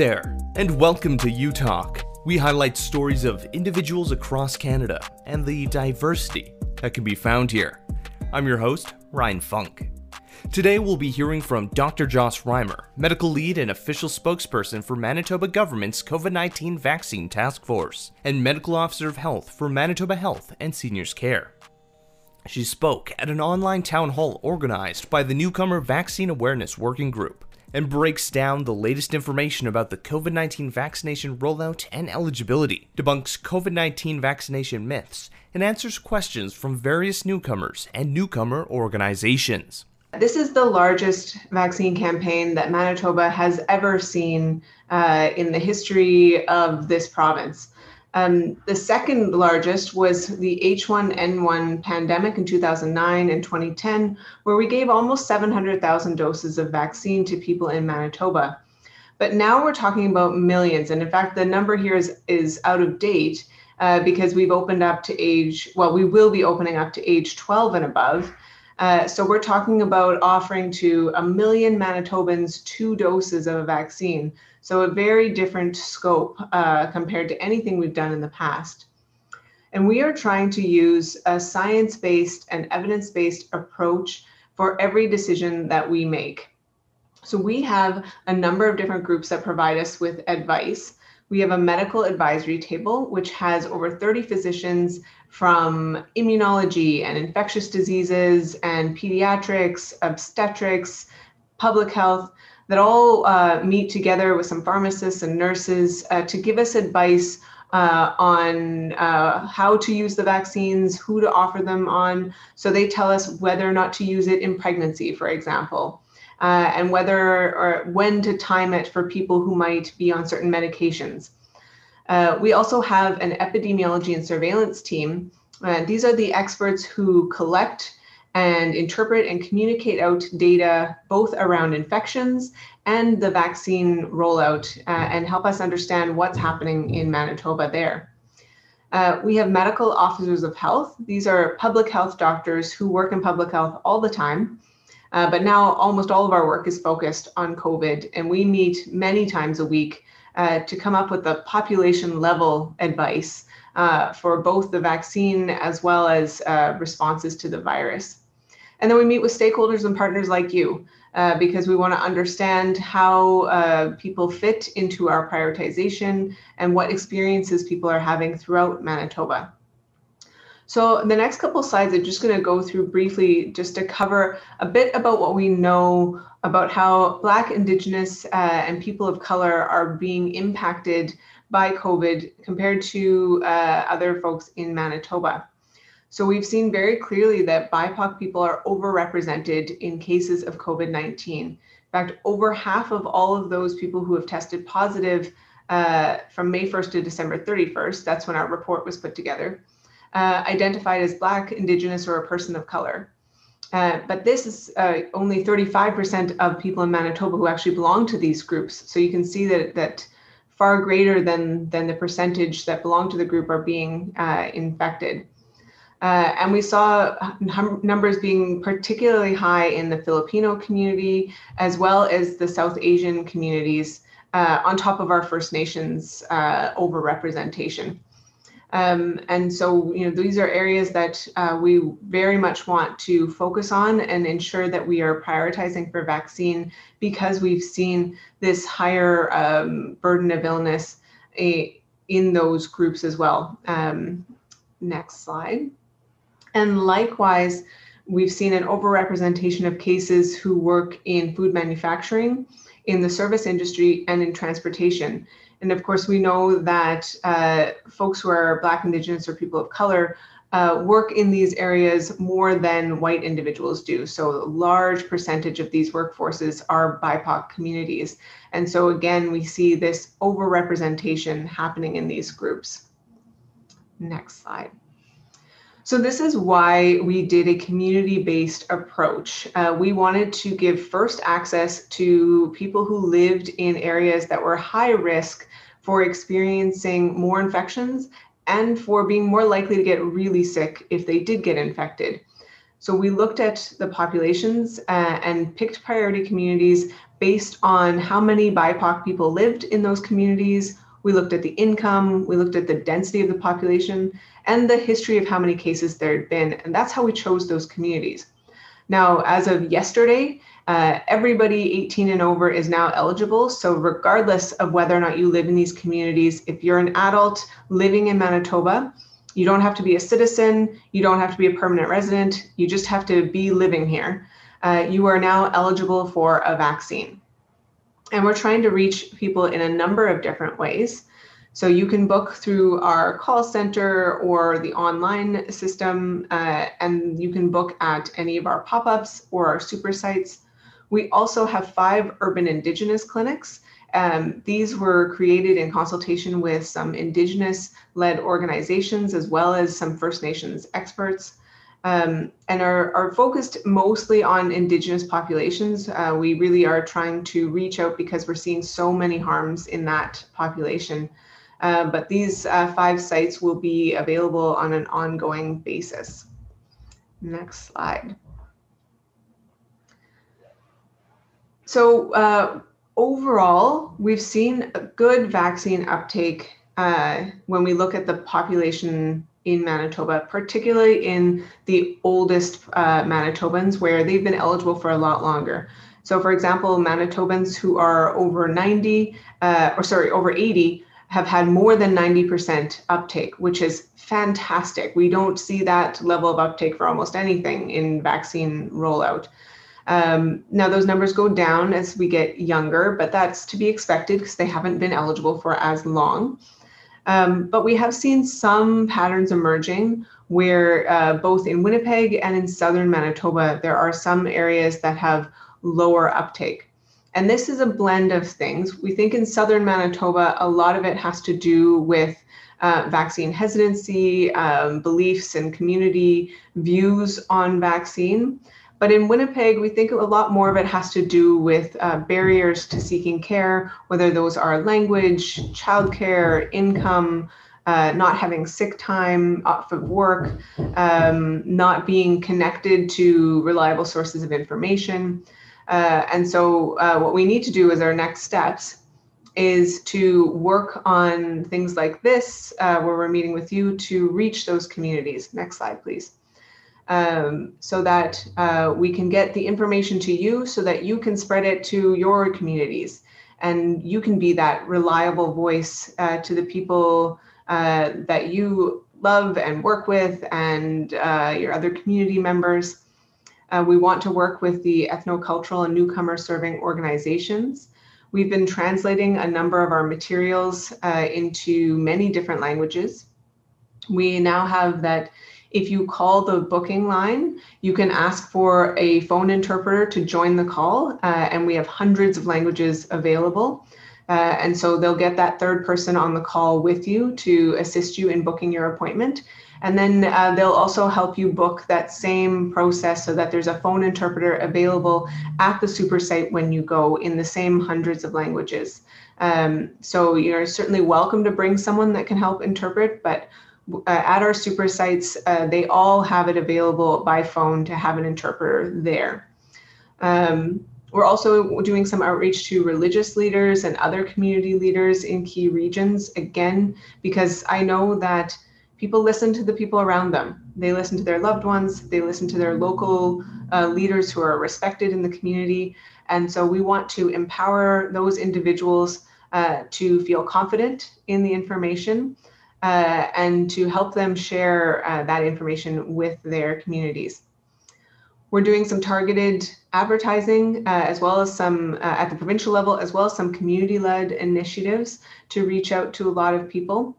There, and welcome to U Talk. We highlight stories of individuals across Canada and the diversity that can be found here. I'm your host, Ryan Funk. Today we'll be hearing from Dr. Joss Reimer, medical lead and official spokesperson for Manitoba government's COVID 19 vaccine task force, and medical officer of health for Manitoba Health and Seniors Care. She spoke at an online town hall organized by the Newcomer Vaccine Awareness Working Group and breaks down the latest information about the COVID 19 vaccination rollout and eligibility, debunks COVID 19 vaccination myths, and answers questions from various newcomers and newcomer organizations. This is the largest vaccine campaign that Manitoba has ever seen uh, in the history of this province. Um, the second largest was the H1N1 pandemic in 2009 and 2010, where we gave almost 700,000 doses of vaccine to people in Manitoba. But now we're talking about millions. And in fact, the number here is, is out of date uh, because we've opened up to age, well, we will be opening up to age 12 and above. Uh, so we're talking about offering to a million Manitobans two doses of a vaccine. So a very different scope uh, compared to anything we've done in the past. And we are trying to use a science-based and evidence-based approach for every decision that we make. So we have a number of different groups that provide us with advice. We have a medical advisory table, which has over 30 physicians from immunology and infectious diseases and pediatrics, obstetrics, public health, that all uh, meet together with some pharmacists and nurses uh, to give us advice uh, on uh, how to use the vaccines, who to offer them on. So they tell us whether or not to use it in pregnancy, for example, uh, and whether or when to time it for people who might be on certain medications. Uh, we also have an epidemiology and surveillance team. these are the experts who collect and interpret and communicate out data both around infections and the vaccine rollout uh, and help us understand what's happening in Manitoba there. Uh, we have medical officers of health. These are public health doctors who work in public health all the time. Uh, but now almost all of our work is focused on COVID, and we meet many times a week uh, to come up with the population level advice uh, for both the vaccine as well as uh, responses to the virus. And then we meet with stakeholders and partners like you uh, because we want to understand how uh, people fit into our prioritization and what experiences people are having throughout Manitoba. So the next couple slides, I'm just going to go through briefly just to cover a bit about what we know about how Black, Indigenous, uh, and people of color are being impacted by COVID compared to uh, other folks in Manitoba. So we've seen very clearly that BIPOC people are overrepresented in cases of COVID-19. In fact, over half of all of those people who have tested positive uh, from May 1st to December 31st, that's when our report was put together, uh, identified as Black, Indigenous, or a person of color. Uh, but this is uh, only 35% of people in Manitoba who actually belong to these groups. So you can see that that far greater than, than the percentage that belong to the group are being uh, infected. Uh, and we saw num numbers being particularly high in the Filipino community, as well as the South Asian communities, uh, on top of our First Nations uh, overrepresentation. Um, and so, you know, these are areas that uh, we very much want to focus on and ensure that we are prioritizing for vaccine because we've seen this higher um, burden of illness eh, in those groups as well. Um, next slide. And likewise, we've seen an overrepresentation of cases who work in food manufacturing, in the service industry, and in transportation. And of course, we know that uh, folks who are Black, Indigenous, or people of color uh, work in these areas more than white individuals do. So a large percentage of these workforces are BIPOC communities. And so again, we see this overrepresentation happening in these groups. Next slide. So this is why we did a community-based approach. Uh, we wanted to give first access to people who lived in areas that were high risk for experiencing more infections and for being more likely to get really sick if they did get infected. So we looked at the populations uh, and picked priority communities based on how many BIPOC people lived in those communities. We looked at the income, we looked at the density of the population, and the history of how many cases there had been. And that's how we chose those communities. Now, as of yesterday, uh, everybody 18 and over is now eligible. So, regardless of whether or not you live in these communities, if you're an adult living in Manitoba, you don't have to be a citizen, you don't have to be a permanent resident, you just have to be living here. Uh, you are now eligible for a vaccine. And we're trying to reach people in a number of different ways. So you can book through our call center or the online system, uh, and you can book at any of our pop ups or our super sites. We also have five urban Indigenous clinics. Um, these were created in consultation with some Indigenous led organizations as well as some First Nations experts. Um, and are, are focused mostly on Indigenous populations. Uh, we really are trying to reach out because we're seeing so many harms in that population. Uh, but these uh, five sites will be available on an ongoing basis. Next slide. So uh, overall, we've seen a good vaccine uptake uh, when we look at the population in Manitoba, particularly in the oldest uh, Manitobans where they've been eligible for a lot longer. So, for example, Manitobans who are over 90, uh, or sorry, over 80, have had more than 90% uptake, which is fantastic. We don't see that level of uptake for almost anything in vaccine rollout. Um, now, those numbers go down as we get younger, but that's to be expected because they haven't been eligible for as long. Um, but we have seen some patterns emerging where uh, both in Winnipeg and in southern Manitoba, there are some areas that have lower uptake. And this is a blend of things. We think in southern Manitoba, a lot of it has to do with uh, vaccine hesitancy, um, beliefs, and community views on vaccine. But in Winnipeg, we think a lot more of it has to do with uh, barriers to seeking care, whether those are language, childcare, income, uh, not having sick time off of work, um, not being connected to reliable sources of information. Uh, and so, uh, what we need to do as our next steps is to work on things like this, uh, where we're meeting with you to reach those communities. Next slide, please um, so that uh, we can get the information to you so that you can spread it to your communities and you can be that reliable voice uh, to the people uh, that you love and work with and uh, your other community members. Uh, we want to work with the ethnocultural and newcomer serving organizations. We've been translating a number of our materials uh, into many different languages. We now have that if you call the booking line, you can ask for a phone interpreter to join the call, uh, and we have hundreds of languages available. Uh, and so they'll get that third person on the call with you to assist you in booking your appointment. And then uh, they'll also help you book that same process so that there's a phone interpreter available at the super site when you go in the same hundreds of languages. Um, so you're certainly welcome to bring someone that can help interpret, but at our super sites, uh, they all have it available by phone to have an interpreter there. Um, we're also doing some outreach to religious leaders and other community leaders in key regions, again, because I know that people listen to the people around them. They listen to their loved ones, they listen to their local uh, leaders who are respected in the community. And so we want to empower those individuals uh, to feel confident in the information uh, and to help them share uh, that information with their communities. We're doing some targeted advertising uh, as well as some uh, at the provincial level, as well as some community led initiatives to reach out to a lot of people.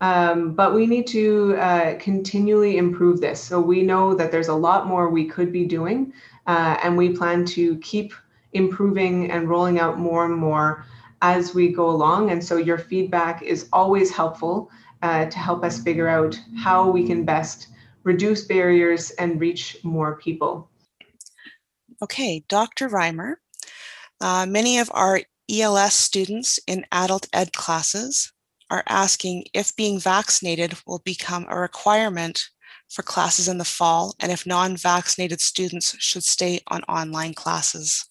Um, but we need to uh, continually improve this. So we know that there's a lot more we could be doing, uh, and we plan to keep improving and rolling out more and more as we go along. And so your feedback is always helpful uh, to help us figure out how we can best reduce barriers and reach more people. Okay, Dr. Reimer, uh, many of our ELS students in adult ed classes are asking if being vaccinated will become a requirement for classes in the fall and if non-vaccinated students should stay on online classes.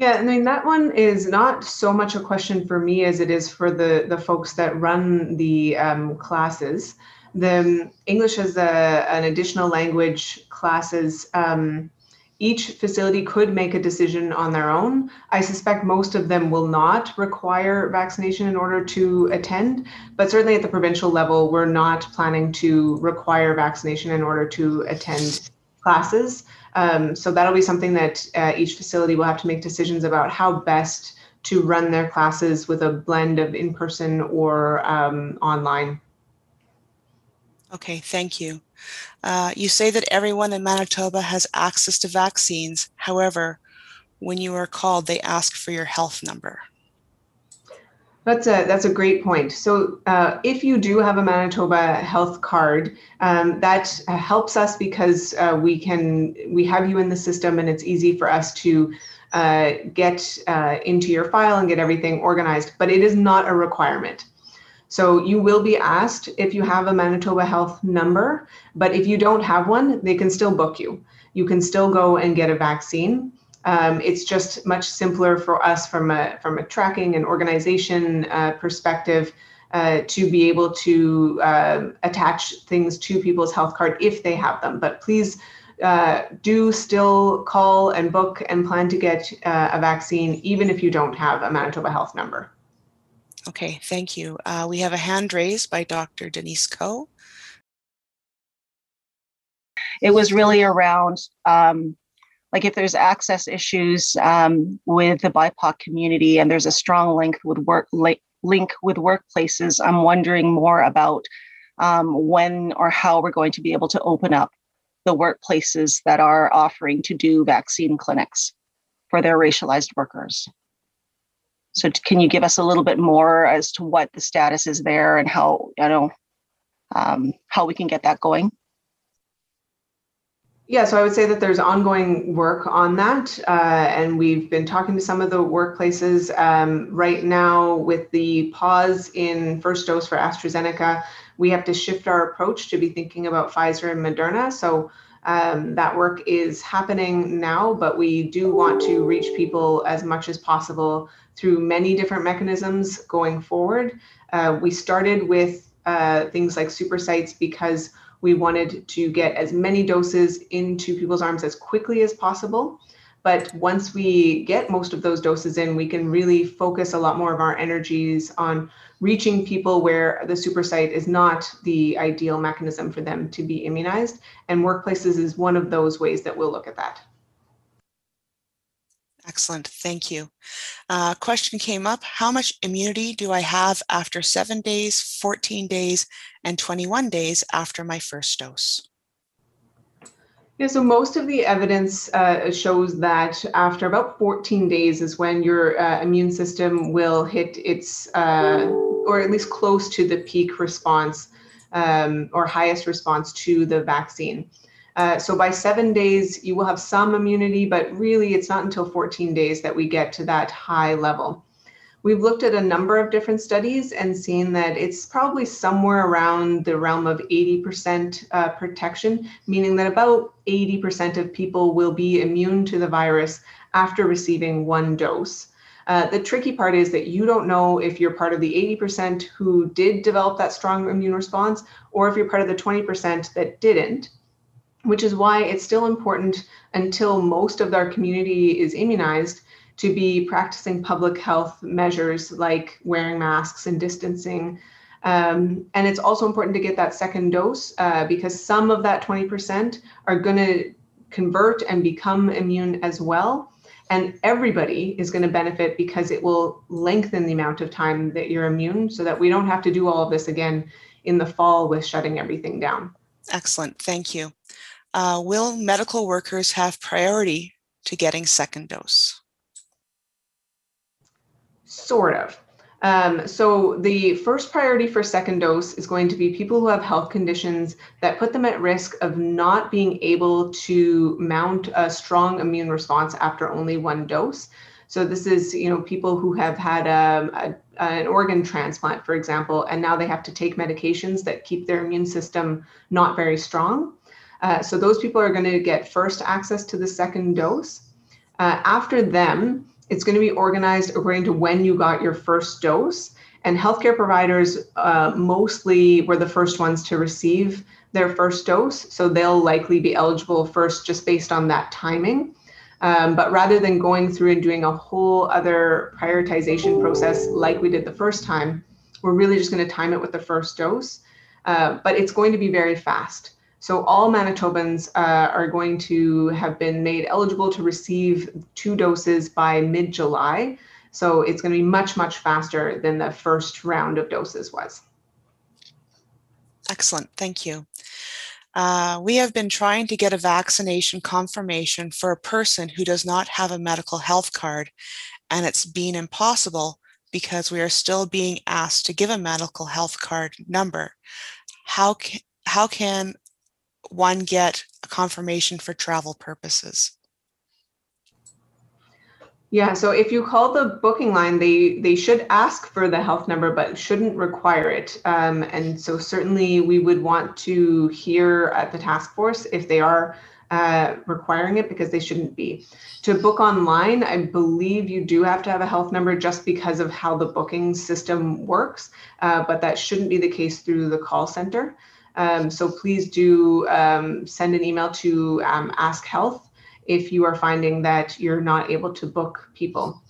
Yeah, I mean that one is not so much a question for me as it is for the the folks that run the um, classes. The English as a, an additional language classes. Um, each facility could make a decision on their own. I suspect most of them will not require vaccination in order to attend, but certainly at the provincial level, we're not planning to require vaccination in order to attend classes. Um, so that'll be something that uh, each facility will have to make decisions about how best to run their classes with a blend of in person or um, online. Okay, thank you. Uh, you say that everyone in Manitoba has access to vaccines. However, when you are called, they ask for your health number. That's a that's a great point. So uh, if you do have a Manitoba health card, um, that uh, helps us because uh, we can we have you in the system and it's easy for us to uh, get uh, into your file and get everything organized. But it is not a requirement. So you will be asked if you have a Manitoba health number, but if you don't have one, they can still book you. You can still go and get a vaccine. Um, it's just much simpler for us from a from a tracking and organization uh, perspective uh, to be able to uh, attach things to people's health card if they have them. But please uh, do still call and book and plan to get uh, a vaccine even if you don't have a Manitoba health number. Okay, thank you. Uh, we have a hand raised by Dr. Denise Coe. It was really around um, like if there's access issues um, with the BIPOC community and there's a strong link with work link with workplaces, I'm wondering more about um, when or how we're going to be able to open up the workplaces that are offering to do vaccine clinics for their racialized workers. So can you give us a little bit more as to what the status is there and how you know um, how we can get that going? Yeah, so I would say that there's ongoing work on that, uh, and we've been talking to some of the workplaces um, right now with the pause in first dose for AstraZeneca. We have to shift our approach to be thinking about Pfizer and Moderna. So um, that work is happening now, but we do want to reach people as much as possible through many different mechanisms going forward. Uh, we started with uh, things like super sites because we wanted to get as many doses into people's arms as quickly as possible. But once we get most of those doses in, we can really focus a lot more of our energies on reaching people where the super site is not the ideal mechanism for them to be immunized. And workplaces is one of those ways that we'll look at that. Excellent, thank you. Uh, question came up, how much immunity do I have after seven days, 14 days, and 21 days after my first dose? Yeah, so most of the evidence uh, shows that after about 14 days is when your uh, immune system will hit its, uh, or at least close to the peak response um, or highest response to the vaccine. Uh, so by seven days, you will have some immunity, but really it's not until 14 days that we get to that high level. We've looked at a number of different studies and seen that it's probably somewhere around the realm of 80% uh, protection, meaning that about 80% of people will be immune to the virus after receiving one dose. Uh, the tricky part is that you don't know if you're part of the 80% who did develop that strong immune response or if you're part of the 20% that didn't which is why it's still important until most of our community is immunized to be practicing public health measures like wearing masks and distancing. Um, and it's also important to get that second dose uh, because some of that 20% are going to convert and become immune as well. And everybody is going to benefit because it will lengthen the amount of time that you're immune so that we don't have to do all of this again in the fall with shutting everything down. Excellent. Thank you. Uh, will medical workers have priority to getting second dose? Sort of. Um, so the first priority for second dose is going to be people who have health conditions that put them at risk of not being able to mount a strong immune response after only one dose. So this is, you know, people who have had a, a, an organ transplant, for example, and now they have to take medications that keep their immune system not very strong. Uh, so those people are going to get first access to the second dose. Uh, after them, It's going to be organized according to when you got your first dose. And healthcare providers uh, mostly were the first ones to receive their first dose. So they'll likely be eligible first just based on that timing. Um, but rather than going through and doing a whole other prioritization process like we did the first time, we're really just going to time it with the first dose. Uh, but it's going to be very fast. So all Manitobans uh, are going to have been made eligible to receive two doses by mid-July. So it's going to be much, much faster than the first round of doses was. Excellent, thank you. Uh, we have been trying to get a vaccination confirmation for a person who does not have a medical health card, and it's been impossible because we are still being asked to give a medical health card number. How can, how can one get a confirmation for travel purposes? Yeah, so if you call the booking line, they they should ask for the health number, but shouldn't require it. Um, and so certainly we would want to hear at the task force if they are uh, requiring it because they shouldn't be. To book online, I believe you do have to have a health number just because of how the booking system works, uh, but that shouldn't be the case through the call center. Um, so please do um, send an email to um, Ask Health if you are finding that you're not able to book people.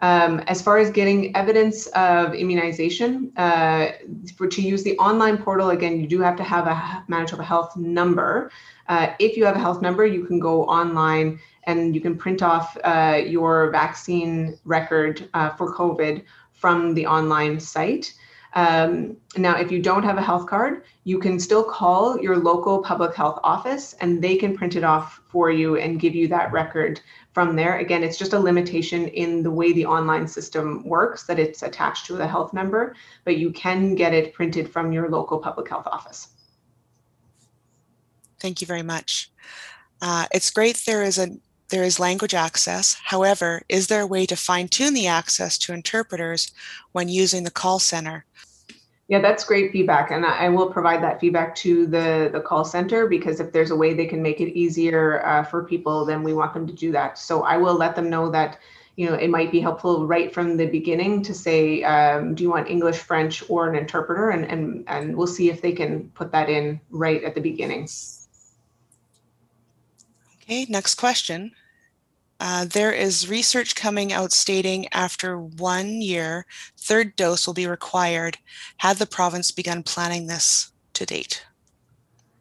Um, as far as getting evidence of immunization, uh, for to use the online portal, again, you do have to have a Manitoba Health number. Uh, if you have a health number, you can go online and you can print off uh, your vaccine record uh, for COVID from the online site. Um, now, if you don't have a health card, you can still call your local public health office and they can print it off for you and give you that record from there. Again, it's just a limitation in the way the online system works that it's attached to the health number, but you can get it printed from your local public health office. Thank you very much. Uh, it's great there is a there is language access. However, is there a way to fine tune the access to interpreters when using the call center? Yeah, that's great feedback. And I will provide that feedback to the, the call center because if there's a way they can make it easier uh, for people, then we want them to do that. So I will let them know that, you know, it might be helpful right from the beginning to say, um, do you want English, French, or an interpreter? And, and, and we'll see if they can put that in right at the beginning. Okay, next question. Uh, there is research coming out stating after one year, third dose will be required. Had the province begun planning this to date?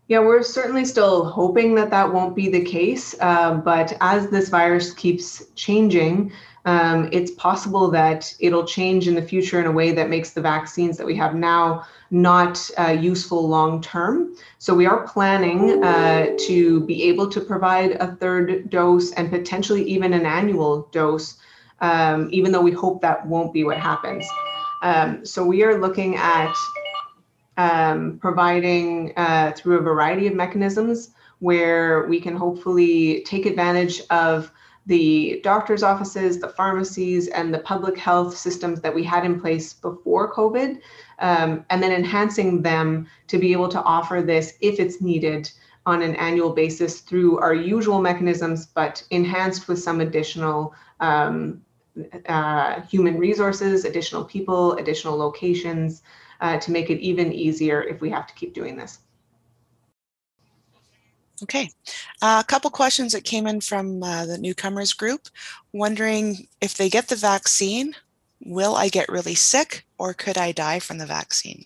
Yeah, we're certainly still hoping that that won't be the case. Uh, but as this virus keeps changing, um, it's possible that it'll change in the future in a way that makes the vaccines that we have now not uh, useful long term. So we are planning uh, to be able to provide a third dose and potentially even an annual dose, um, even though we hope that won't be what happens. Um, so we are looking at um, providing uh, through a variety of mechanisms where we can hopefully take advantage of the doctor's offices, the pharmacies, and the public health systems that we had in place before COVID, um, and then enhancing them to be able to offer this if it's needed on an annual basis through our usual mechanisms, but enhanced with some additional um, uh, human resources, additional people, additional locations uh, to make it even easier if we have to keep doing this. Okay, uh, a couple questions that came in from uh, the newcomers group, wondering if they get the vaccine, will I get really sick or could I die from the vaccine?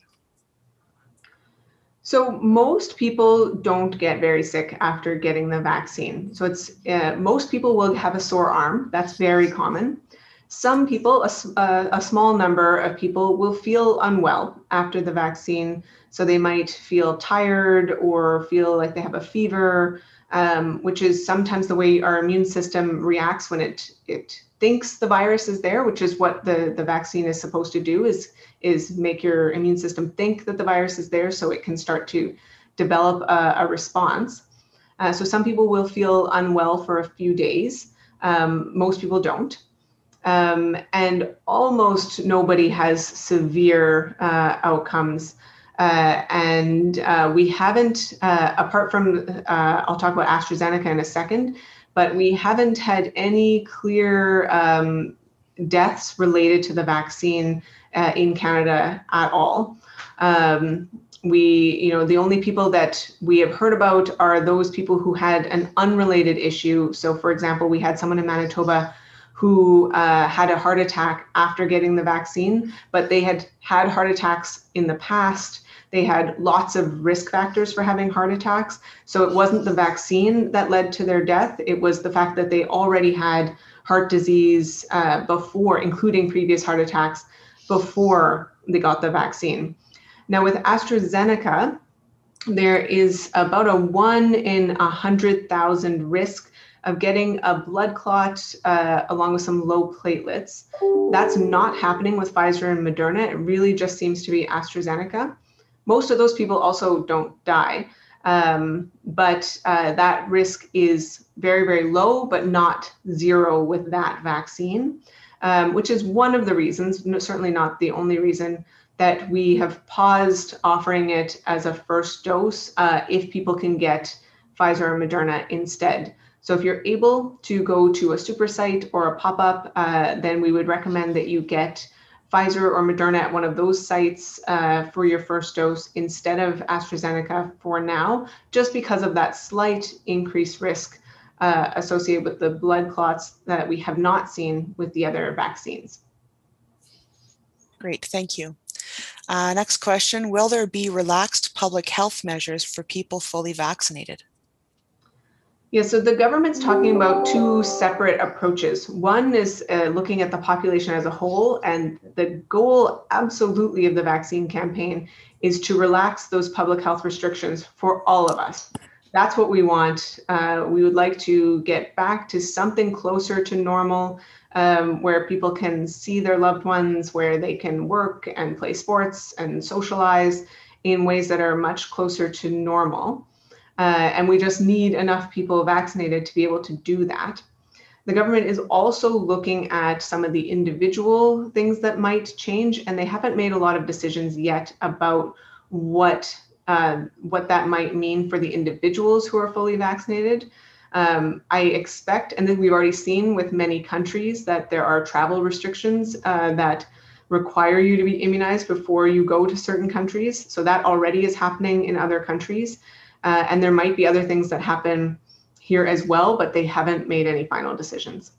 So most people don't get very sick after getting the vaccine. So it's uh, most people will have a sore arm. That's very common. Some people, a, a, small number of people, will feel unwell after the vaccine. So they might feel tired or feel like they have a fever, um, which is sometimes the way our immune system reacts when it it thinks the virus is there, which is what the, the vaccine is supposed to do, is is make your immune system think that the virus is there, so it can start to develop a, a response. Uh, so some people will feel unwell for a few days. Um, most people don't. Um, and almost nobody has severe uh, outcomes. Uh, and uh, we haven't, uh, apart from, uh, I'll talk about AstraZeneca in a second, but we haven't had any clear um, deaths related to the vaccine uh, in Canada at all. Um, we, you know, the only people that we have heard about are those people who had an unrelated issue. So, for example, we had someone in Manitoba who uh, had a heart attack after getting the vaccine, but they had had heart attacks in the past. They had lots of risk factors for having heart attacks. So it wasn't the vaccine that led to their death, it was the fact that they already had heart disease uh, before, including previous heart attacks, before they got the vaccine. Now, with AstraZeneca, there is about a one in a hundred thousand risk of getting a blood clot uh, along with some low platelets. That's not happening with Pfizer and Moderna. It really just seems to be AstraZeneca. Most of those people also don't die, um, but uh, that risk is very, very low, but not zero with that vaccine, um, which is one of the reasons, certainly not the only reason, that we have paused offering it as a first dose uh, if people can get Pfizer or Moderna instead. So if you're able to go to a super site or a pop-up, uh, then we would recommend that you get Pfizer or Moderna at one of those sites uh, for your first dose instead of AstraZeneca for now, just because of that slight increased risk uh, associated with the blood clots that we have not seen with the other vaccines. Great, thank you. Uh, next question, will there be relaxed public health measures for people fully vaccinated? Yeah, so the government's talking about two separate approaches. One is uh, looking at the population as a whole, and the goal absolutely of the vaccine campaign is to relax those public health restrictions for all of us. That's what we want. Uh, we would like to get back to something closer to normal um, where people can see their loved ones, where they can work and play sports and socialize in ways that are much closer to normal. Uh, and we just need enough people vaccinated to be able to do that. The government is also looking at some of the individual things that might change, and they haven't made a lot of decisions yet about what uh, what that might mean for the individuals who are fully vaccinated. Um, I expect, and then we've already seen with many countries that there are travel restrictions uh, that require you to be immunized before you go to certain countries. So that already is happening in other countries. Uh, and there might be other things that happen here as well, but they haven't made any final decisions.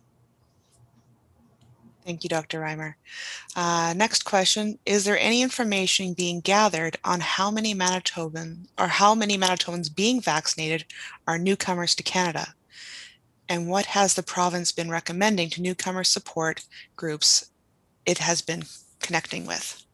Thank you, Dr. Reimer. Uh, next question, is there any information being gathered on how many Manitoban or how many Manitobans being vaccinated are newcomers to Canada? And what has the province been recommending to newcomer support groups it has been connecting with?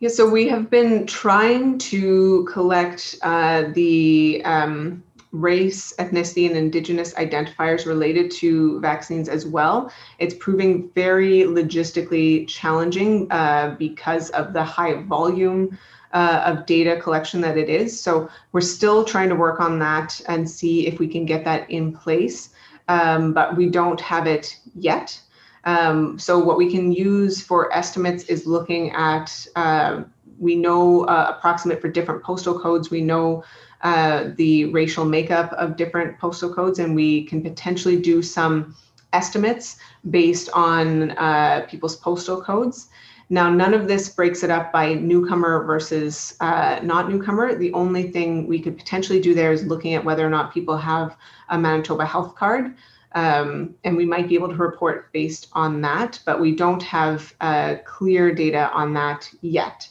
Yeah, so we have been trying to collect uh, the um, race, ethnicity, and indigenous identifiers related to vaccines as well. It's proving very logistically challenging uh, because of the high volume uh, of data collection that it is. So we're still trying to work on that and see if we can get that in place, um, but we don't have it yet. Um, so what we can use for estimates is looking at, uh, we know uh, approximate for different postal codes, we know uh, the racial makeup of different postal codes, and we can potentially do some estimates based on uh, people's postal codes. Now, none of this breaks it up by newcomer versus uh, not newcomer. The only thing we could potentially do there is looking at whether or not people have a Manitoba health card. Um, and we might be able to report based on that, but we don't have uh, clear data on that yet.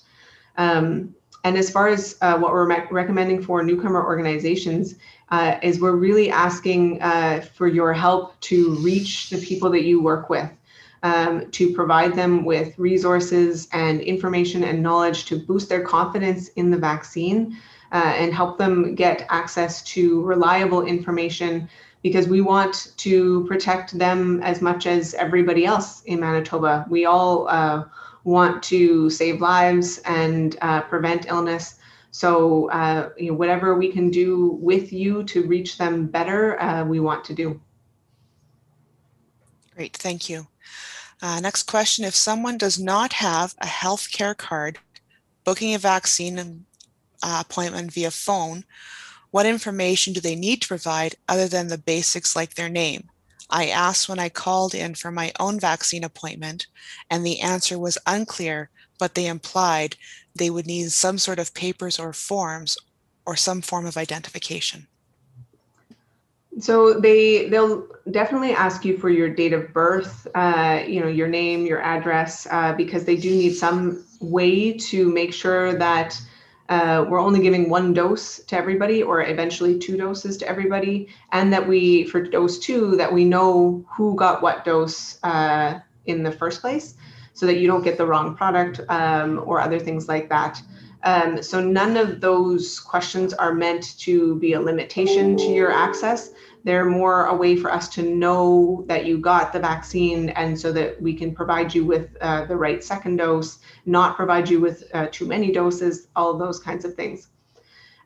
Um, and as far as uh, what we're recommending for newcomer organizations, uh, is we're really asking uh, for your help to reach the people that you work with, um, to provide them with resources and information and knowledge to boost their confidence in the vaccine uh, and help them get access to reliable information because we want to protect them as much as everybody else in Manitoba. We all uh, want to save lives and uh, prevent illness. So, uh, you know, whatever we can do with you to reach them better, uh, we want to do. Great, thank you. Uh, next question, if someone does not have a health care card, booking a vaccine uh, appointment via phone What information do they need to provide other than the basics like their name? I asked when I called in for my own vaccine appointment, and the answer was unclear, but they implied they would need some sort of papers or forms or some form of identification. So they they'll definitely ask you for your date of birth, uh, you know, your name, your address, uh, because they do need some way to make sure that uh, we're only giving one dose to everybody, or eventually two doses to everybody, and that we for dose two that we know who got what dose uh, in the first place, so that you don't get the wrong product um, or other things like that. Um, so none of those questions are meant to be a limitation to your access. They're more a way for us to know that you got the vaccine and so that we can provide you with uh, the right second dose, not provide you with uh, too many doses, all those kinds of things.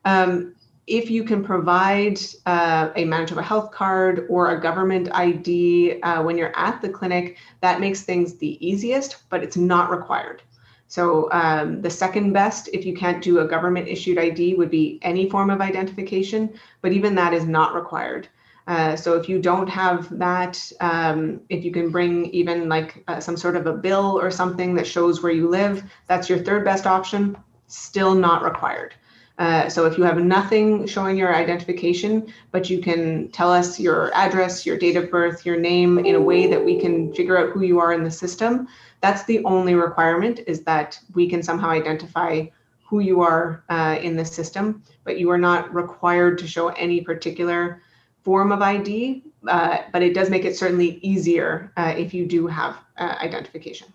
Um, if you can provide uh, a Manitoba health card or a government ID uh, when you're at the clinic, that makes things the easiest, but it's not required. So um, the second best, if you can't do a government issued ID, would be any form of identification, but even that is not required. Uh, so if you don't have that, um, if you can bring even like uh, some sort of a bill or something that shows where you live, that's your third best option, still not required. Uh, so if you have nothing showing your identification, but you can tell us your address, your date of birth, your name in a way that we can figure out who you are in the system, that's the only requirement is that we can somehow identify who you are uh, in the system, but you are not required to show any particular form of ID, uh, but it does make it certainly easier uh, if you do have uh, identification.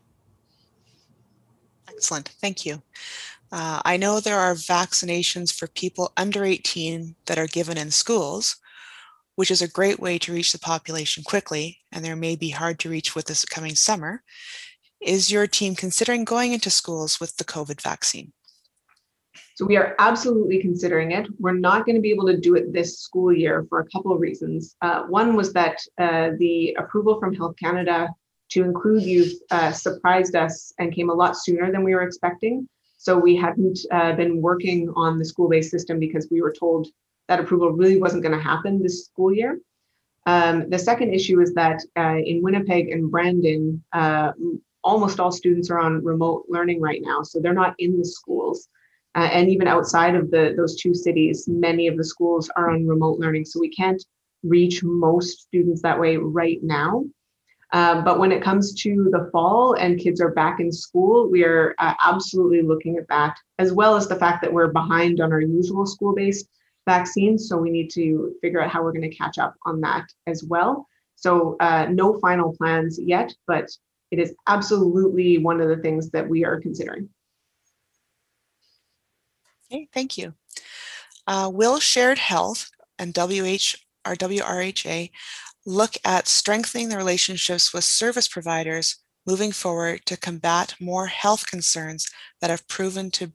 Excellent, thank you. Uh, I know there are vaccinations for people under 18 that are given in schools, which is a great way to reach the population quickly, and there may be hard to reach with this coming summer. Is your team considering going into schools with the COVID vaccine? So we are absolutely considering it. We're not going to be able to do it this school year for a couple of reasons. Uh, one was that uh, the approval from Health Canada to include youth uh, surprised us and came a lot sooner than we were expecting. So we hadn't uh, been working on the school-based system because we were told that approval really wasn't going to happen this school year. Um, the second issue is that uh, in Winnipeg and Brandon, uh, almost all students are on remote learning right now, so they're not in the schools. Uh, and even outside of the those two cities, many of the schools are on remote learning, so we can't reach most students that way right now. Um, but when it comes to the fall and kids are back in school, we are uh, absolutely looking at that, as well as the fact that we're behind on our usual school-based vaccines. So we need to figure out how we're going to catch up on that as well. So uh, no final plans yet, but it is absolutely one of the things that we are considering. Okay, thank you. Uh, will shared health and WH or WRHA look at strengthening the relationships with service providers moving forward to combat more health concerns that have proven to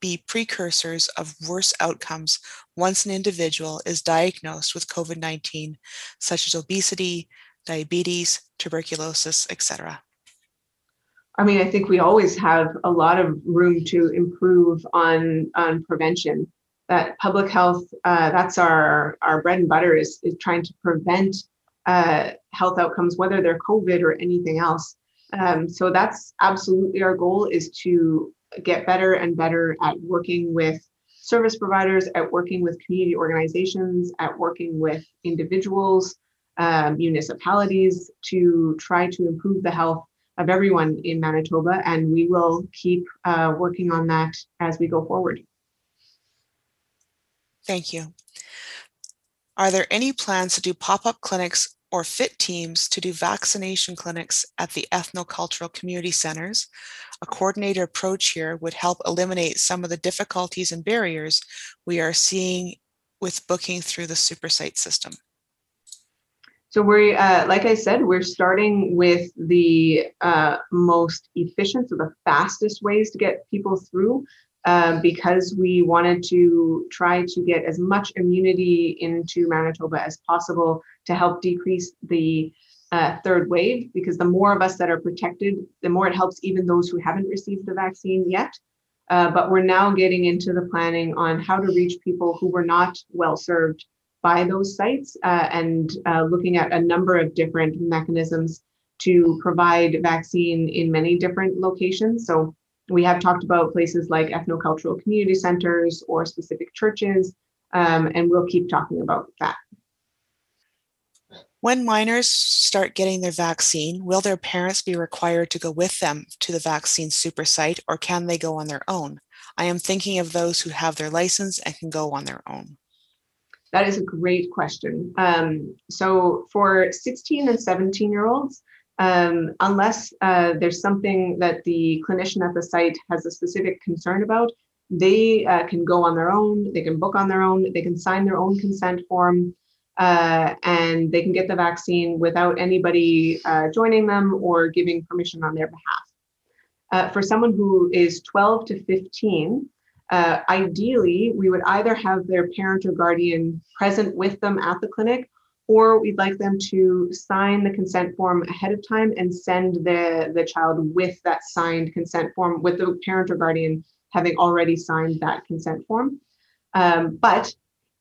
be precursors of worse outcomes once an individual is diagnosed with COVID-19, such as obesity, diabetes, tuberculosis, etc. I mean, I think we always have a lot of room to improve on on prevention. That public health, uh, that's our our bread and butter is is trying to prevent uh, health outcomes, whether they're COVID or anything else. Um, so that's absolutely our goal is to get better and better at working with service providers, at working with community organizations, at working with individuals, um, municipalities to try to improve the health of everyone in Manitoba, and we will keep uh, working on that as we go forward. Thank you. Are there any plans to do pop-up clinics or fit teams to do vaccination clinics at the ethnocultural community centers? A coordinated approach here would help eliminate some of the difficulties and barriers we are seeing with booking through the SuperSite system. So we, uh, like I said, we're starting with the uh, most efficient, so the fastest ways to get people through, uh, because we wanted to try to get as much immunity into Manitoba as possible to help decrease the uh, third wave. Because the more of us that are protected, the more it helps even those who haven't received the vaccine yet. Uh, but we're now getting into the planning on how to reach people who were not well served by those sites uh, and uh, looking at a number of different mechanisms to provide vaccine in many different locations. So we have talked about places like ethnocultural community centers or specific churches, um, and we'll keep talking about that. When minors start getting their vaccine, will their parents be required to go with them to the vaccine super site or can they go on their own? I am thinking of those who have their license and can go on their own. That is a great question. Um, so for 16 and 17 year olds, um, unless uh, there's something that the clinician at the site has a specific concern about, they uh, can go on their own, they can book on their own, they can sign their own consent form, uh, and they can get the vaccine without anybody uh, joining them or giving permission on their behalf. Uh, for someone who is 12 to 15, uh, ideally, we would either have their parent or guardian present with them at the clinic or we'd like them to sign the consent form ahead of time and send the, the child with that signed consent form with the parent or guardian having already signed that consent form. Um, but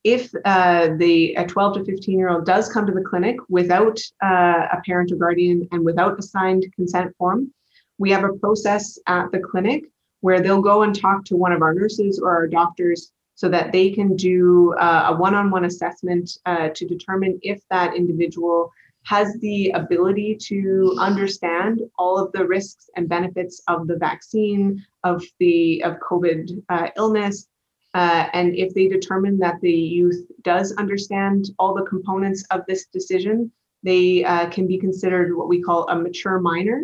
if uh, the a 12 to 15 year old does come to the clinic without uh, a parent or guardian and without a signed consent form, we have a process at the clinic where they'll go and talk to one of our nurses or our doctors so that they can do uh, a one-on-one assessment uh, to determine if that individual has the ability to understand all of the risks and benefits of the vaccine of the of covid uh, illness uh, and if they determine that the youth does understand all the components of this decision they uh, can be considered what we call a mature minor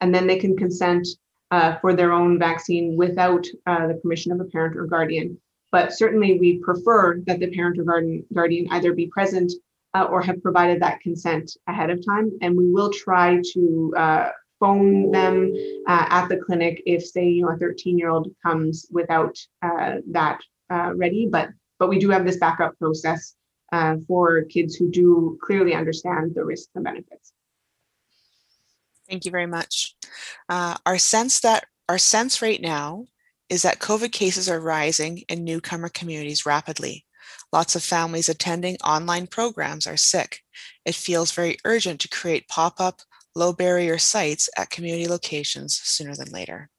and then they can consent uh, for their own vaccine without the permission of a parent or guardian but certainly we prefer that the parent or guardian, guardian either be present uh, or have provided that consent ahead of time. And we will try to uh, phone them uh, at the clinic if, say, you know, a 13 year old comes without uh, that uh, ready. But but we do have this backup process uh, for kids who do clearly understand the risks and benefits. Thank you very much. our sense that our sense right now is that COVID cases are rising in newcomer communities rapidly. Lots of families attending online programs are sick. It feels very urgent to create pop up, low barrier sites at community locations sooner than later.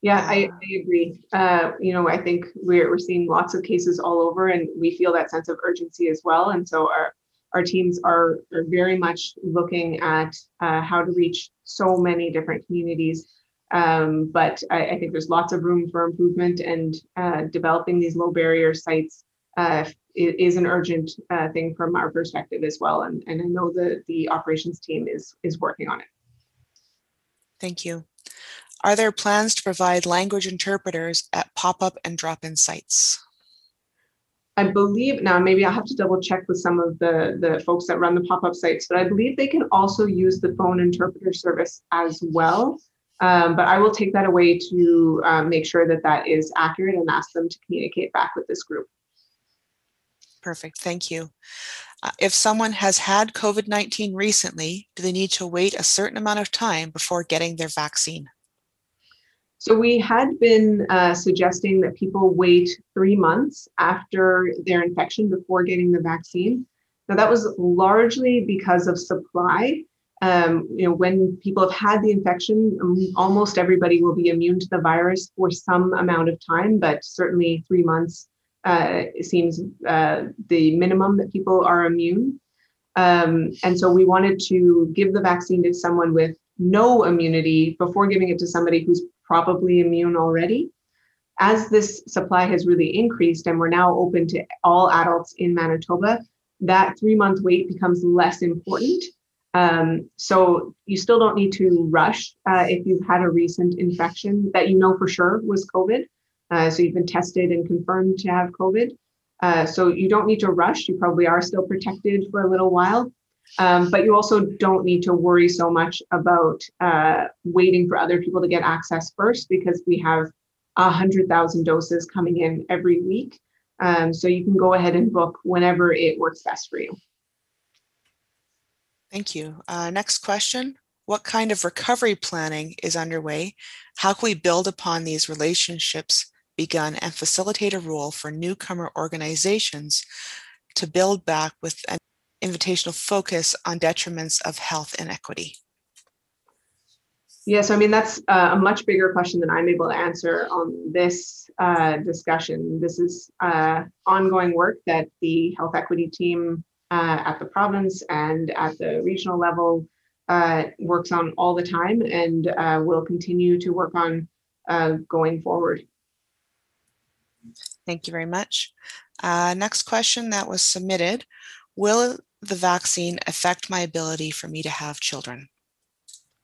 Yeah, I, I agree. Uh, you know, I think we're, we're seeing lots of cases all over, and we feel that sense of urgency as well. And so our our teams are, are very much looking at uh, how to reach so many different communities um, but I, I, think there's lots of room for improvement and uh, developing these low barrier sites uh, is an urgent uh, thing from our perspective as well. And, and I know the, the operations team is, is working on it. Thank you. Are there plans to provide language interpreters at pop-up and drop-in sites? I believe now maybe I'll have to double check with some of the the folks that run the pop-up sites, but I believe they can also use the phone interpreter service as well. Um, but I will take that away to um, make sure that that is accurate and ask them to communicate back with this group. Perfect, thank you. Uh, if someone has had COVID-19 recently, do they need to wait a certain amount of time before getting their vaccine? So we had been uh, suggesting that people wait three months after their infection before getting the vaccine. Now that was largely because of supply um, you know, when people have had the infection, um, almost everybody will be immune to the virus for some amount of time, but certainly three months uh, seems uh, the minimum that people are immune. Um, and so we wanted to give the vaccine to someone with no immunity before giving it to somebody who's probably immune already. As this supply has really increased and we're now open to all adults in Manitoba, that three month wait becomes less important um, so you still don't need to rush uh, if you've had a recent infection that you know for sure was COVID. Uh, so you've been tested and confirmed to have COVID. Uh, so you don't need to rush. You probably are still protected for a little while. Um, but you also don't need to worry so much about uh, waiting for other people to get access first because we have 100,000 doses coming in every week. Um, so you can go ahead and book whenever it works best for you. Thank you. Uh, next question. What kind of recovery planning is underway? How can we build upon these relationships begun and facilitate a role for newcomer organizations to build back with an invitational focus on detriments of health inequity? Yes, I mean, that's uh, a much bigger question than I'm able to answer on this uh, discussion. This is uh, ongoing work that the health equity team uh, at the province and at the regional level uh, works on all the time and uh, will continue to work on going forward. Thank you very much. next question that was submitted. Will the vaccine affect my ability for me to have children?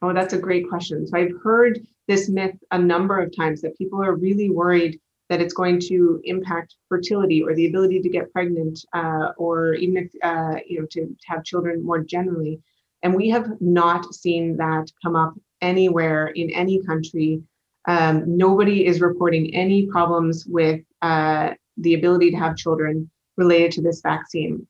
Oh, that's a great question. So I've heard this myth a number of times that people are really worried that it's going to impact fertility or the ability to get pregnant, uh, or even if uh, you know to, to have children more generally. And we have not seen that come up anywhere in any country. Um, nobody is reporting any problems with uh, the ability to have children related to this vaccine.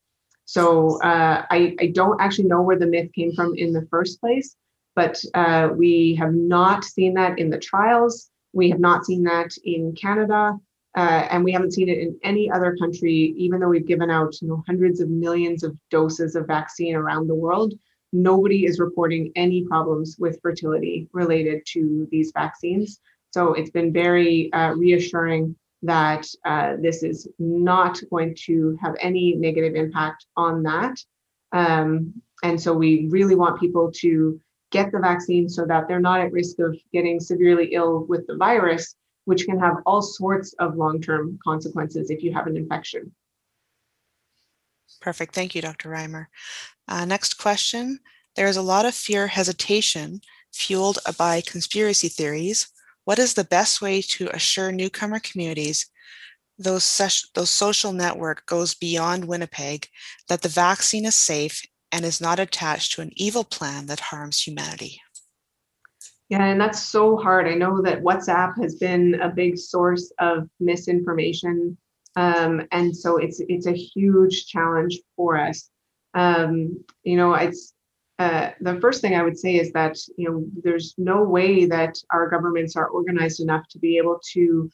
So uh, I, I don't actually know where the myth came from in the first place but uh, we have not seen that in the trials. We have not seen that in Canada, uh, and we haven't seen it in any other country, even though we've given out you know, hundreds of millions of doses of vaccine around the world. Nobody is reporting any problems with fertility related to these vaccines. So it's been very uh, reassuring that uh, this is not going to have any negative impact on that. Um, and so we really want people to get the vaccine so that they're not at risk of getting severely ill with the virus, which can have all sorts of long term consequences if you have an infection. Perfect. Thank you, Dr. Reimer. Uh, next question. There is a lot of fear hesitation fueled by conspiracy theories. What is the best way to assure newcomer communities those, those social network goes beyond Winnipeg, that the vaccine is safe and is not attached to an evil plan that harms humanity. Yeah, and that's so hard. I know that WhatsApp has been a big source of misinformation, um, and so it's it's a huge challenge for us. Um, you know, it's uh, the first thing I would say is that you know there's no way that our governments are organized enough to be able to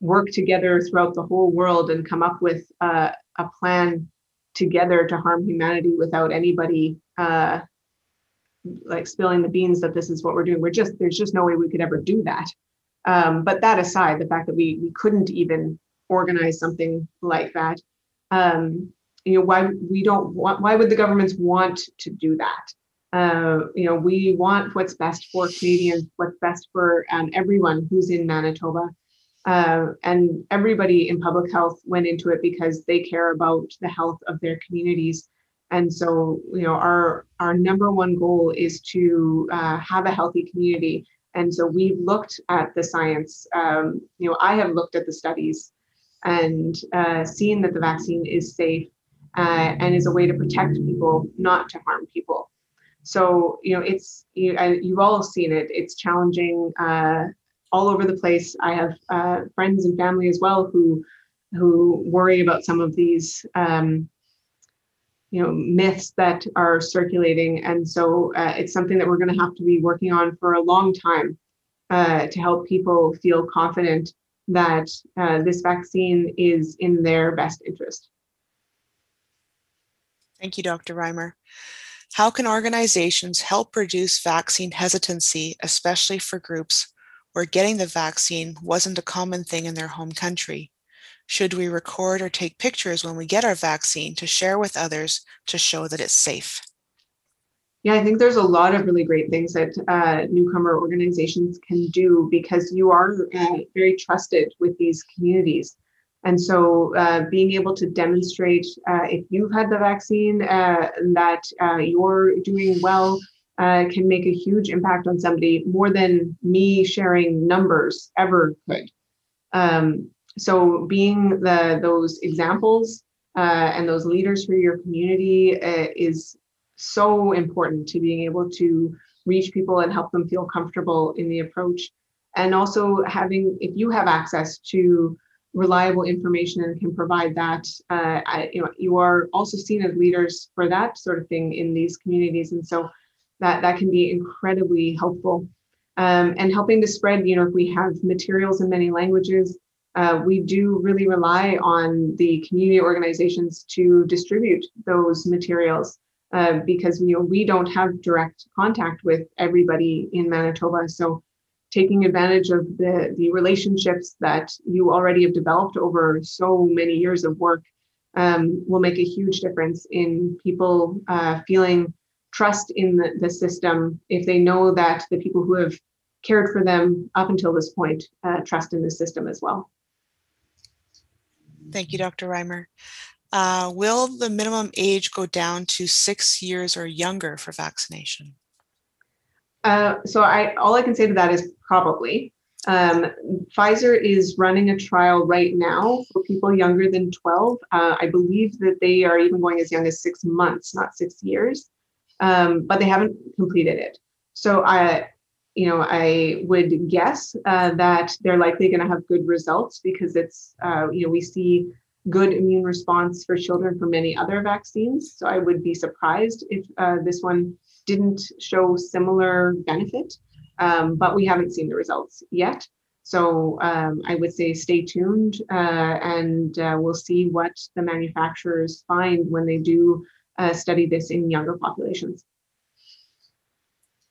work together throughout the whole world and come up with uh, a plan together to harm humanity without anybody uh, like spilling the beans that this is what we're doing. We're just there's just no way we could ever do that. Um, but that aside, the fact that we we couldn't even organize something like that, um, you know, why we don't want why would the governments want to do that? Uh, you know, we want what's best for Canadians, what's best for um, everyone who's in Manitoba. Uh, and everybody in public health went into it because they care about the health of their communities. And so, you know, our our number one goal is to uh, have a healthy community. And so we've looked at the science. Um, you know, I have looked at the studies and uh, seen that the vaccine is safe uh, and is a way to protect people, not to harm people. So, you know, it's you, have all seen it. It's challenging uh, all over the place. I have uh, friends and family as well who who worry about some of these um, you know myths that are circulating, and so uh, it's something that we're going to have to be working on for a long time uh, to help people feel confident that uh, this vaccine is in their best interest. Thank you, Dr. Reimer. How can organizations help reduce vaccine hesitancy, especially for groups where getting the vaccine wasn't a common thing in their home country? Should we record or take pictures when we get our vaccine to share with others to show that it's safe? Yeah, I think there's a lot of really great things that uh, newcomer organizations can do because you are uh, very trusted with these communities. And so uh, being able to demonstrate uh, if you've had the vaccine uh, that uh, you're doing well uh, can make a huge impact on somebody more than me sharing numbers ever could. Um, so being the those examples uh, and those leaders for your community uh, is so important to being able to reach people and help them feel comfortable in the approach and also having if you have access to reliable information and can provide that uh, I, you know you are also seen as leaders for that sort of thing in these communities and so that that can be incredibly helpful. Um, and helping to spread, you know, if we have materials in many languages, uh, we do really rely on the community organizations to distribute those materials uh, because you know we don't have direct contact with everybody in Manitoba. So taking advantage of the the relationships that you already have developed over so many years of work um, will make a huge difference in people uh, feeling trust in the, the system if they know that the people who have cared for them up until this point uh, trust in the system as well. Thank you, Dr. Reimer. Uh, will the minimum age go down to six years or younger for vaccination? Uh, so I all I can say to that is probably. Um, Pfizer is running a trial right now for people younger than 12. Uh, I believe that they are even going as young as six months, not six years, um, but they haven't completed it. So I, you know, I would guess uh, that they're likely going to have good results because it's, uh, you know, we see good immune response for children for many other vaccines. So I would be surprised if uh, this one didn't show similar benefit, um, but we haven't seen the results yet. So um, I would say stay tuned uh, and uh, we'll see what the manufacturers find when they do uh, study this in younger populations.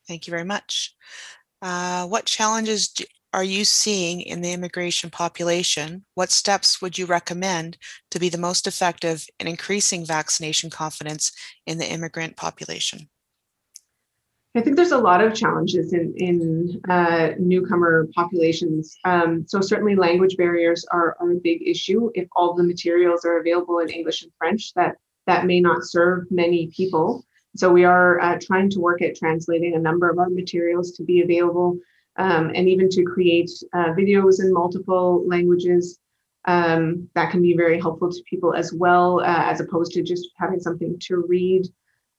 Thank you very much. Uh, what challenges do, are you seeing in the immigration population? What steps would you recommend to be the most effective in increasing vaccination confidence in the immigrant population? I think there's a lot of challenges in, in uh, newcomer populations. Um, so certainly language barriers are, are a big issue. If all the materials are available in English and French, that, that may not serve many people. So we are uh, trying to work at translating a number of our materials to be available um, and even to create uh, videos in multiple languages. Um, that can be very helpful to people as well, uh, as opposed to just having something to read.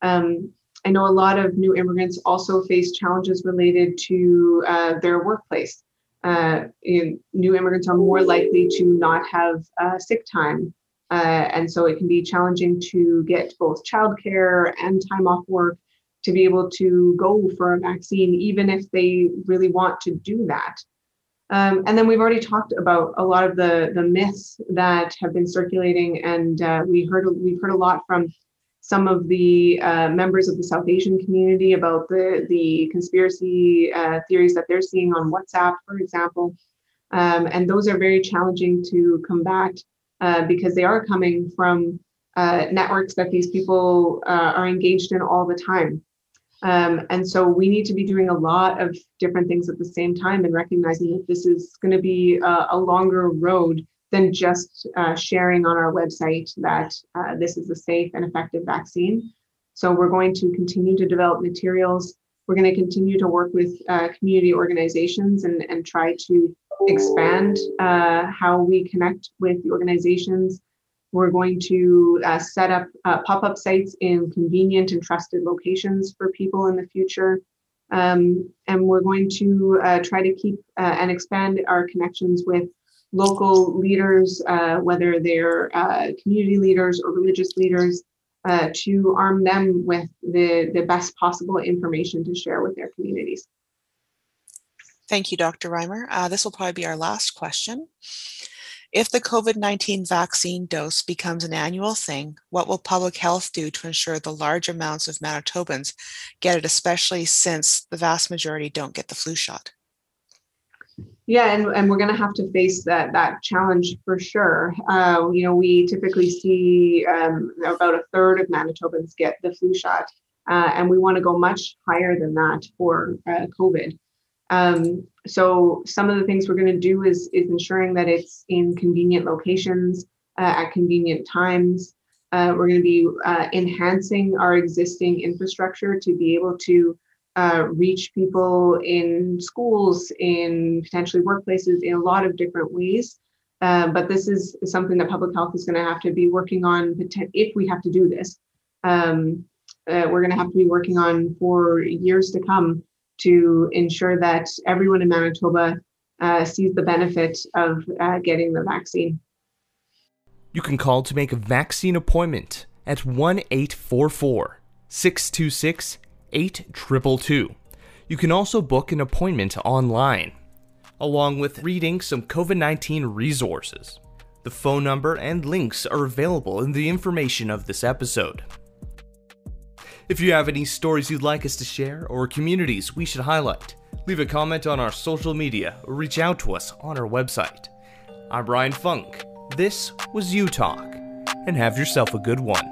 Um, I know a lot of new immigrants also face challenges related to uh, their workplace. Uh, new immigrants are more likely to not have uh, sick time. Uh, and so it can be challenging to get both childcare and time off work to be able to go for a vaccine, even if they really want to do that. Um, and then we've already talked about a lot of the, the myths that have been circulating, and uh, we heard we've heard a lot from some of the uh, members of the South Asian community about the, the conspiracy uh, theories that they're seeing on WhatsApp, for example. Um, and those are very challenging to combat uh, because they are coming from uh, networks that these people uh, are engaged in all the time. Um, and so we need to be doing a lot of different things at the same time and recognizing that this is going to be a, a longer road than just uh, sharing on our website that uh, this is a safe and effective vaccine. So we're going to continue to develop materials. We're going to continue to work with uh, community organizations and, and try to expand uh, how we connect with the organizations. We're going to uh, set up uh, pop-up sites in convenient and trusted locations for people in the future. Um, and we're going to try to keep and expand our connections with local leaders, uh, whether they're uh, community leaders or religious leaders, uh, to arm them with the, the best possible information to share with their communities. Thank you, Dr. Reimer. Uh, this will probably be our last question. If the COVID 19 vaccine dose becomes an annual thing, what will public health do to ensure the large amounts of Manitobans get it, especially since the vast majority don't get the flu shot? Yeah, and, and we're going to have to face that that challenge for sure. Uh, you know, we typically see um, about a third of Manitobans get the flu shot, uh, and we want to go much higher than that for uh, COVID. Um, so some of the things we're going to do is is ensuring that it's in convenient locations uh, at convenient times. Uh, we're going to be uh, enhancing our existing infrastructure to be able to uh, reach people in schools, in potentially workplaces, in a lot of different ways. Uh, but this is something that public health is going to have to be working on if we have to do this. Um, uh, we're going to have to be working on for years to come to ensure that everyone in Manitoba uh, sees the benefit of uh, getting the vaccine. You can call to make a vaccine appointment at 1 844 626 8222. You can also book an appointment online, along with reading some COVID 19 resources. The phone number and links are available in the information of this episode. If you have any stories you'd like us to share or communities we should highlight, leave a comment on our social media or reach out to us on our website. I'm Brian Funk. This was U Talk, and have yourself a good one.